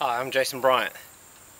Hi, I'm Jason Bryant.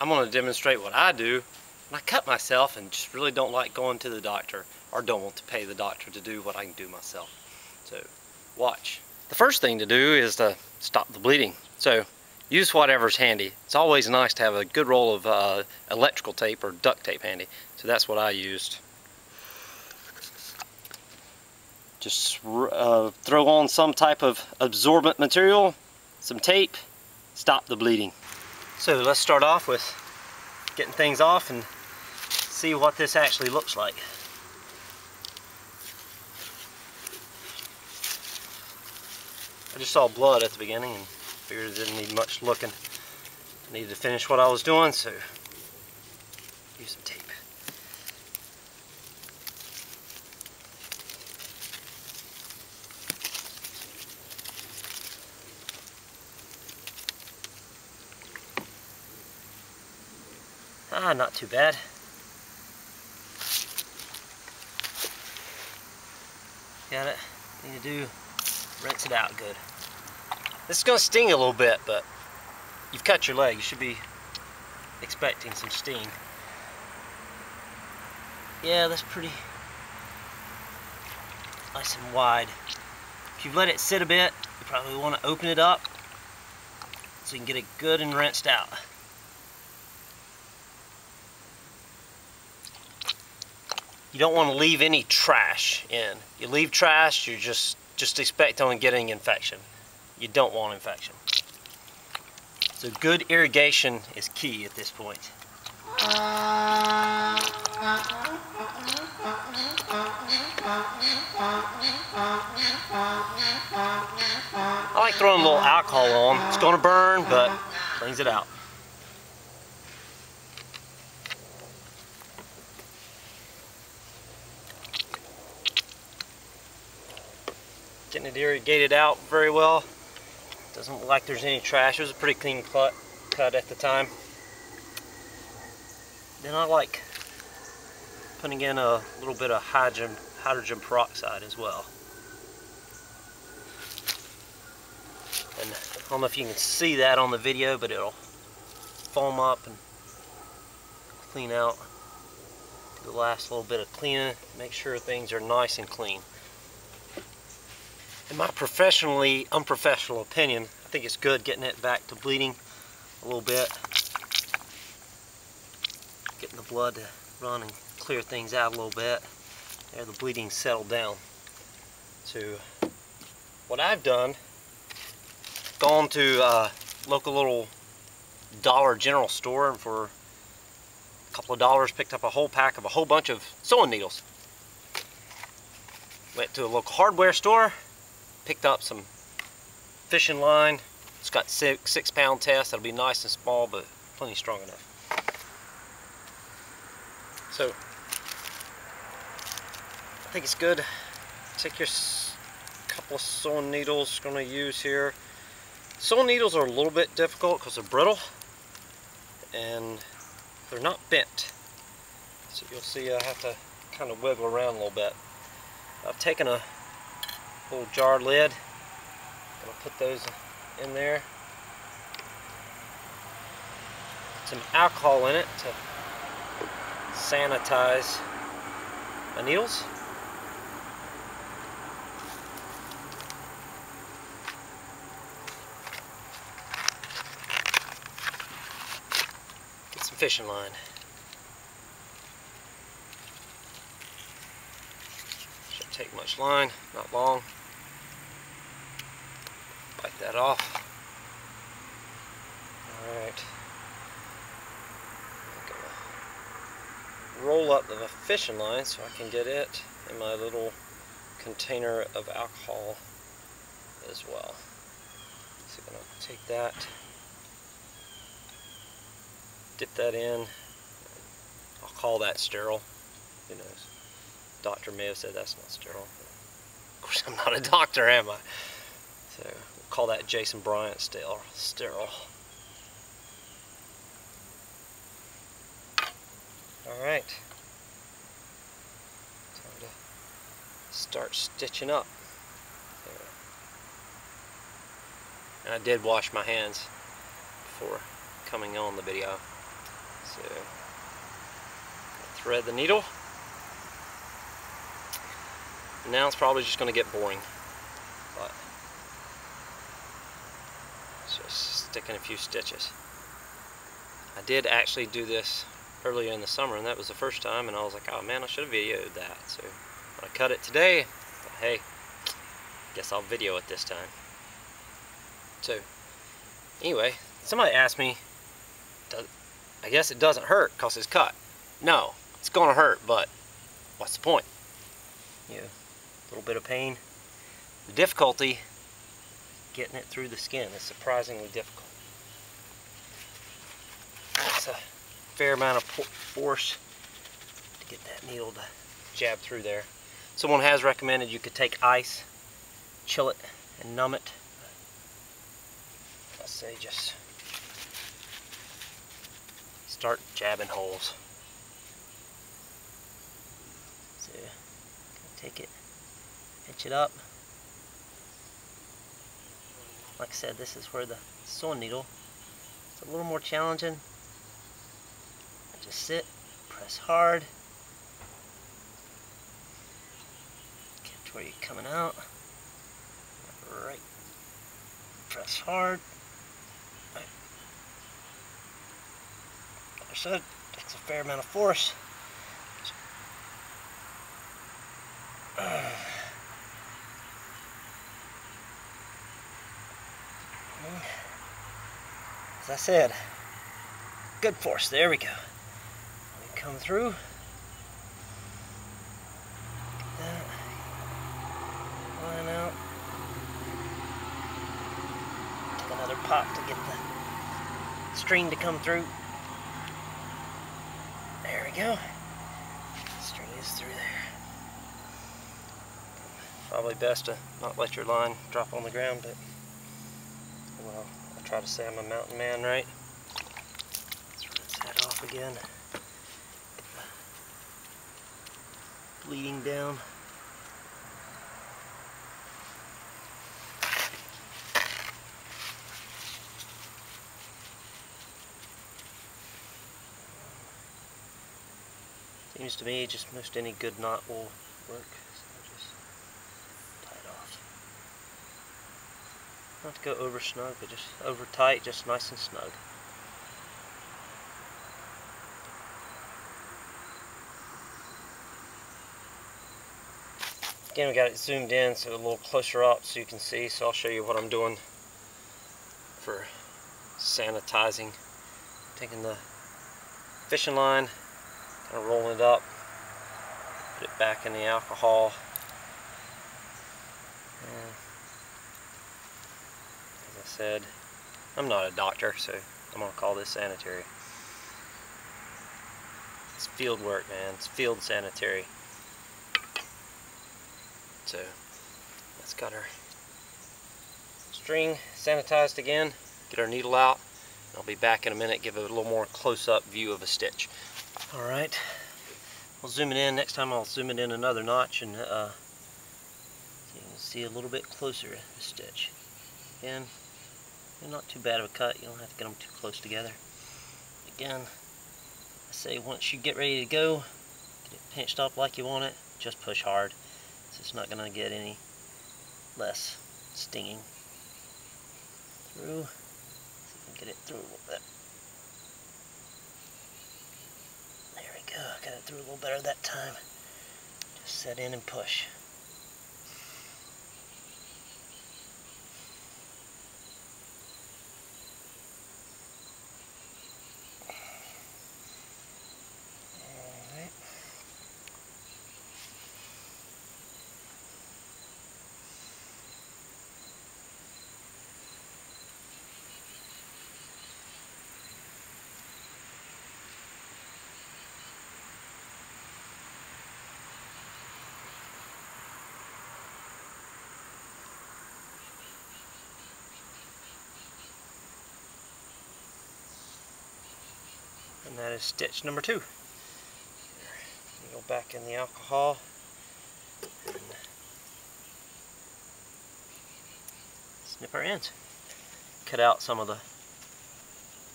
I'm going to demonstrate what I do when I cut myself and just really don't like going to the doctor or don't want to pay the doctor to do what I can do myself. So, watch. The first thing to do is to stop the bleeding. So, use whatever's handy. It's always nice to have a good roll of uh, electrical tape or duct tape handy. So that's what I used. Just uh, throw on some type of absorbent material, some tape, stop the bleeding. So let's start off with getting things off and see what this actually looks like. I just saw blood at the beginning and figured it didn't need much looking. I needed to finish what I was doing, so use some tape. Ah, not too bad. Got it. Need to do, rinse it out good. This is to sting a little bit, but you've cut your leg. You should be expecting some sting. Yeah, that's pretty nice and wide. If you've let it sit a bit, you probably want to open it up so you can get it good and rinsed out. You don't want to leave any trash in. You leave trash, you're just just expecting on getting infection. You don't want infection. So good irrigation is key at this point. I like throwing a little alcohol on. It's going to burn, but cleans it out. Getting it irrigated out very well. Doesn't look like there's any trash. It was a pretty clean cut, cut at the time. Then I like putting in a little bit of hydrogen, hydrogen peroxide as well. And I don't know if you can see that on the video, but it'll foam up and clean out. The last little bit of cleaning, make sure things are nice and clean in my professionally unprofessional opinion, I think it's good getting it back to bleeding a little bit. Getting the blood to run and clear things out a little bit. There the bleeding settled down. So what I've done, gone to a uh, local little Dollar General store and for a couple of dollars picked up a whole pack of a whole bunch of sewing needles. Went to a local hardware store, picked up some fishing line. It's got six, six pound test. That'll be nice and small, but plenty strong enough. So, I think it's good. Take your couple of sewing needles going to use here. Sewing needles are a little bit difficult because they're brittle and they're not bent. So you'll see I have to kind of wiggle around a little bit. I've taken a little jar lid. Gonna put those in there. Some alcohol in it to sanitize my needles. Get some fishing line. Shouldn't take much line, not long bite that off. Alright. roll up the fishing line so I can get it in my little container of alcohol as well. So I'm going to take that, dip that in. I'll call that sterile. Who knows? Doctor may have said that's not sterile. Of course, I'm not a doctor, am I? So call that Jason Bryant sterile. sterile. Alright. Time to start stitching up. And I did wash my hands before coming on the video. So, thread the needle. Now it's probably just going to get boring. But just sticking a few stitches. I did actually do this earlier in the summer and that was the first time and I was like, oh man, I should have videoed that. So I cut it today, but hey, guess I'll video it this time. So anyway, somebody asked me, I guess it doesn't hurt because it's cut. No, it's gonna hurt, but what's the point? You know, a little bit of pain. The difficulty, getting it through the skin is surprisingly difficult. It's a fair amount of force to get that needle to jab through there. Someone has recommended you could take ice, chill it, and numb it. I say just start jabbing holes. So, take it, hitch it up. Like I said, this is where the sewing needle is a little more challenging. Just sit, press hard. Catch where you're coming out. Right. Press hard. Like I said, takes a fair amount of force. As I said, good force. There we go. We come through. Line out. Take another pop to get the string to come through There we go. String is through there. Probably best to not let your line drop on the ground, but try to say I'm a mountain man, right? Let's rinse that off again. bleeding down. Seems to me just most any good knot will work. So just tie it off. Not to go over snug, but just over tight, just nice and snug. Again, we got it zoomed in so a little closer up so you can see. So I'll show you what I'm doing for sanitizing. Taking the fishing line, kind of rolling it up, put it back in the alcohol. And as I said, I'm not a doctor, so I'm going to call this sanitary. It's field work, man. It's field sanitary. So, let's got our string sanitized again, get our needle out. I'll be back in a minute, give a little more close-up view of a stitch. Alright, we'll zoom it in. Next time I'll zoom it in another notch and uh, you can see a little bit closer the stitch. Again, not too bad of a cut. You don't have to get them too close together. Again, I say once you get ready to go, get it pinched up like you want it, just push hard. So it's not going to get any less stinging. Through. See if we can get it through a little bit. go. Got it through a little better that time. Just set in and push. That is stitch number two. Go back in the alcohol snip our ends. Cut out some of the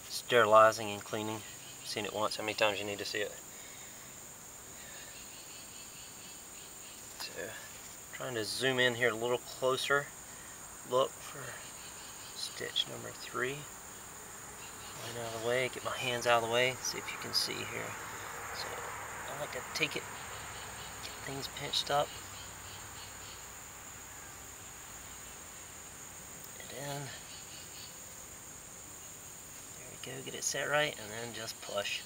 sterilizing and cleaning. Seen it once. How many times you need to see it? So, trying to zoom in here a little closer. Look for stitch number three. Out of the way. Get my hands out of the way. See if you can see here. So I like to take it, get things pinched up. And then go, get it set right, and then just push.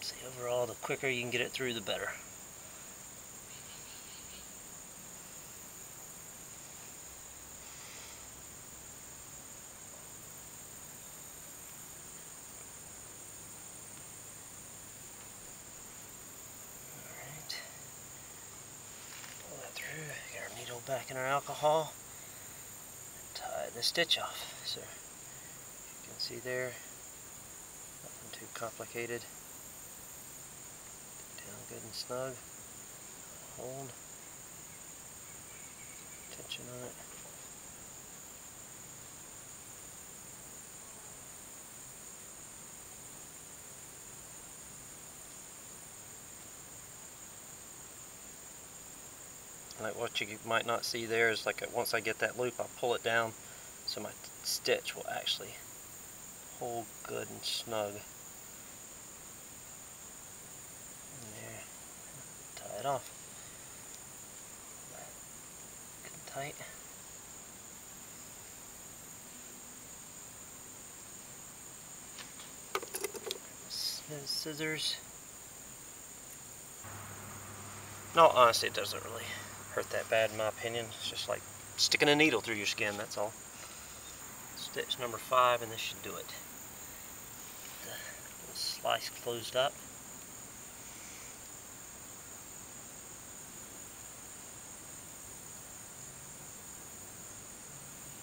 See, overall, the quicker you can get it through, the better. Get our back in our the stitch off. So you can see there, nothing too complicated. Down good and snug. Hold. Tension on it. Like what you might not see there is like once I get that loop I'll pull it down so my stitch will actually hold good and snug. And there, tie it off. Good and tight. Scissors. No, honestly, it doesn't really hurt that bad in my opinion. It's just like sticking a needle through your skin, that's all stitch number five and this should do it. The slice closed up.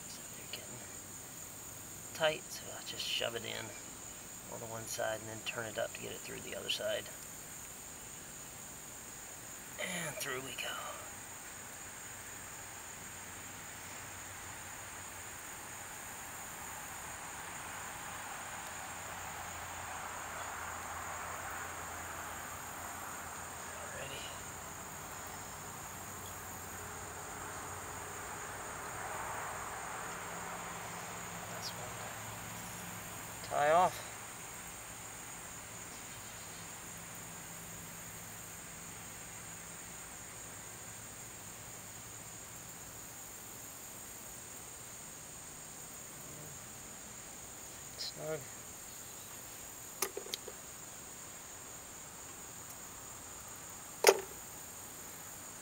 So they're getting tight, so I just shove it in on the one side and then turn it up to get it through the other side. And through we go. tie off.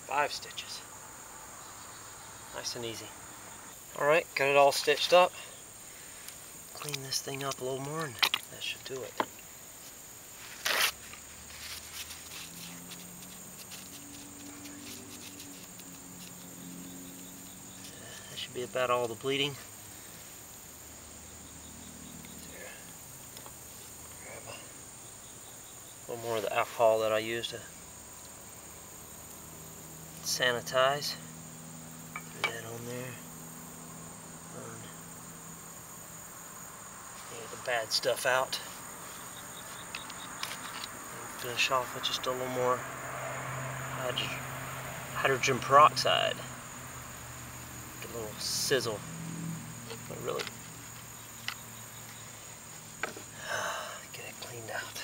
Five stitches. Nice and easy. Alright, got it all stitched up clean this thing up a little more and that should do it. That should be about all the bleeding. Grab a little more of the alcohol that I used to sanitize. Throw that on there. Um, bad stuff out. And finish off with just a little more hydrogen peroxide. Get a little sizzle. But really get it cleaned out.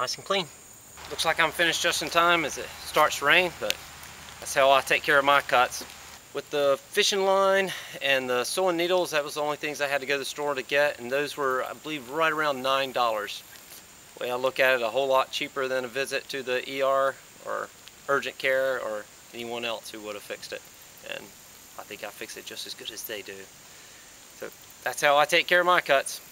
Nice and clean. Looks like I'm finished just in time as it starts to rain, but that's how I take care of my cuts. With the fishing line and the sewing needles, that was the only things I had to go to the store to get, and those were, I believe, right around $9. The way I look at it, a whole lot cheaper than a visit to the ER or urgent care or anyone else who would have fixed it. And I think I fix it just as good as they do. So that's how I take care of my cuts.